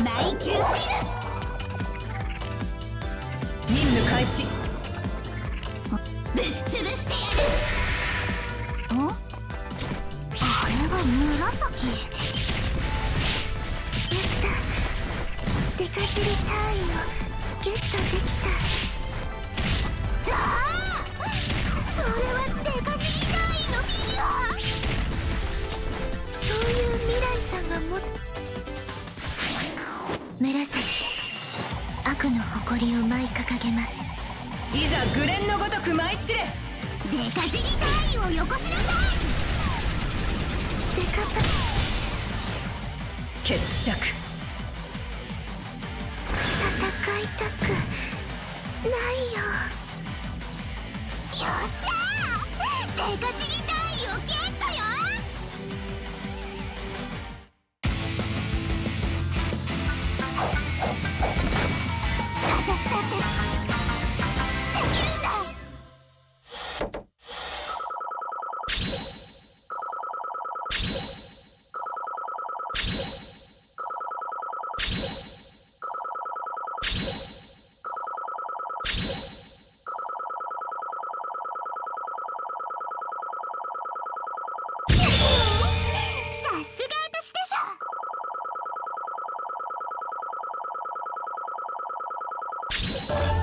舞い中散る。任務開始。ぶっ潰してやる。んあれは紫。やったデカジル単位をゲット。紫。悪の誇りを舞い掲げますいざグレンのごとく舞い散れデカチリ単位をよこしなさいデカパ決着戦いたくないよよっしゃーデカチリしたって。you